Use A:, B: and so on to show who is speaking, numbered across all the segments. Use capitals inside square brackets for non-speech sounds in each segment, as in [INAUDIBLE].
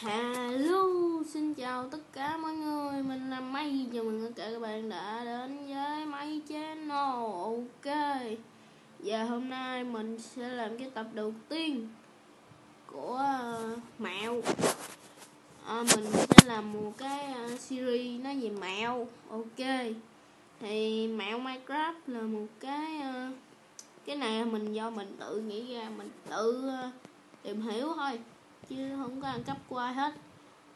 A: Hello, xin chào tất cả mọi người, mình là May, chào mừng tất cả các bạn đã đến với May Channel, ok. Và hôm nay mình sẽ làm cái tập đầu tiên của uh, mẹo. À, Mình sẽ làm một cái uh, series nó về mẹo, ok. Thì mẹo Minecraft là một cái, uh, cái này mình do mình tự nghĩ ra, mình tự uh, tìm hiểu thôi chứ không có ăn cắp của ai hết.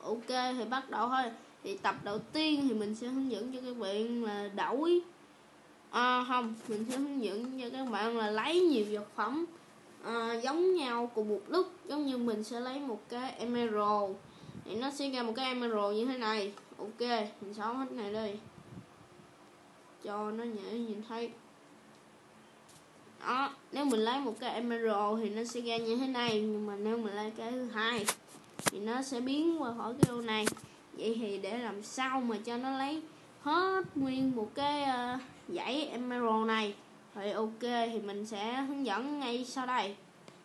A: Ok thì bắt đầu thôi. Thì tập đầu tiên thì mình sẽ hướng dẫn cho các bạn là đổi. À, không mình sẽ hướng dẫn cho các bạn là lấy nhiều vật phẩm à, giống nhau cùng một lúc. Giống như mình sẽ lấy một cái emerald. Thì nó sẽ ra một cái emerald như thế này. Ok mình xóa hết này đi. Cho nó dễ nhìn thấy đó nếu mình lấy một cái emerald thì nó sẽ ra như thế này nhưng mà nếu mình lấy cái thứ hai thì nó sẽ biến qua khỏi cái ô này. Vậy thì để làm sao mà cho nó lấy hết nguyên một cái uh, dãy emerald này? Thì ok thì mình sẽ hướng dẫn ngay sau đây.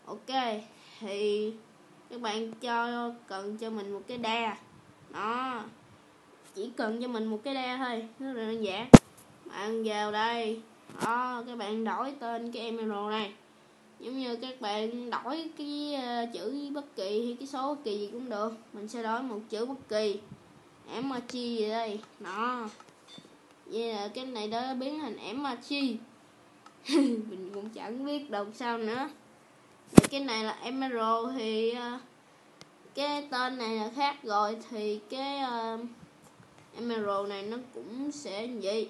A: Ok thì các bạn cho cần cho mình một cái đe đó chỉ cần cho mình một cái đe thôi rất là đơn giản. Bạn vào đây đó các bạn đổi tên cái emerald này. Giống như các bạn đổi cái ờ, chữ bất kỳ hay cái số bất kỳ gì cũng được. Mình sẽ đổi một chữ bất kỳ. Emoji gì đây? Nó vậy là cái này đó biến thành emoji [LAUGHS] mình cũng chẳng biết đọc sao nữa. Và cái này là emerald thì ờ, cái tên này là khác rồi thì cái uh, emerald này nó cũng sẽ như vậy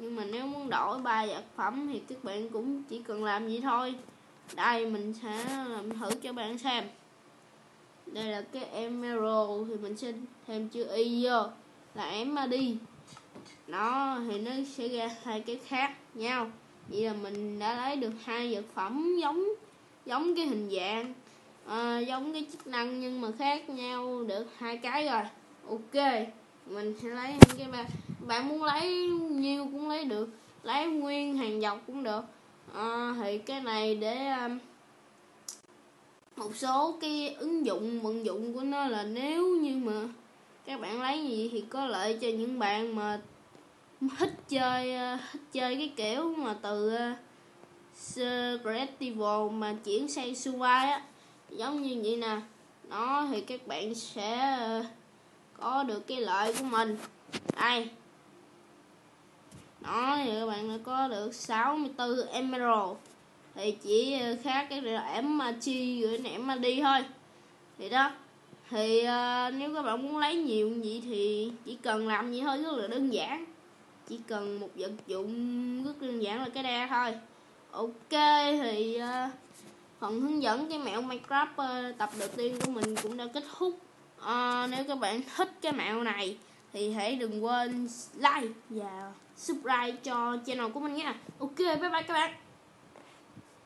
A: nhưng mà nếu muốn đổi ba vật phẩm thì các bạn cũng chỉ cần làm vậy thôi. Đây mình sẽ làm thử cho bạn xem. Đây là cái emerald thì mình sẽ thêm chữ y vô. Là em mà đi. Nó thì nó sẽ ra hai cái khác nhau. Vậy là mình đã lấy được hai vật phẩm giống giống cái hình dạng à, giống cái chức năng nhưng mà khác nhau được hai cái rồi. Ok mình sẽ lấy cái ba bạn muốn lấy nhiêu cũng lấy được lấy nguyên hàng dọc cũng được. À, thì cái này để um, một số cái ứng dụng vận dụng của nó là nếu như mà các bạn lấy gì thì có lợi cho những bạn mà thích chơi ờ, thích chơi cái kiểu mà từ ờ, uh, creative mà chuyển sang survive á. Giống như vậy nè. Đó thì các bạn sẽ uh, có được cái lợi của mình. Đây đó thì các bạn đã có được 64 emerald. Thì chỉ ờ, khác cái là em mà chi rồi em mà đi thôi. Thì đó thì uh, nếu các bạn muốn lấy nhiều gì thì chỉ cần làm gì thôi rất là đơn giản. Chỉ cần một vật dụng rất đơn giản là cái đa thôi. Ok thì uh, phần hướng dẫn cái mẹo minecraft uh, tập đầu tiên của mình cũng đã kết thúc. Uh, nếu các bạn thích cái mẹo này thì hãy đừng quên like và subscribe cho channel của mình nha. Ok, bye bye các bạn.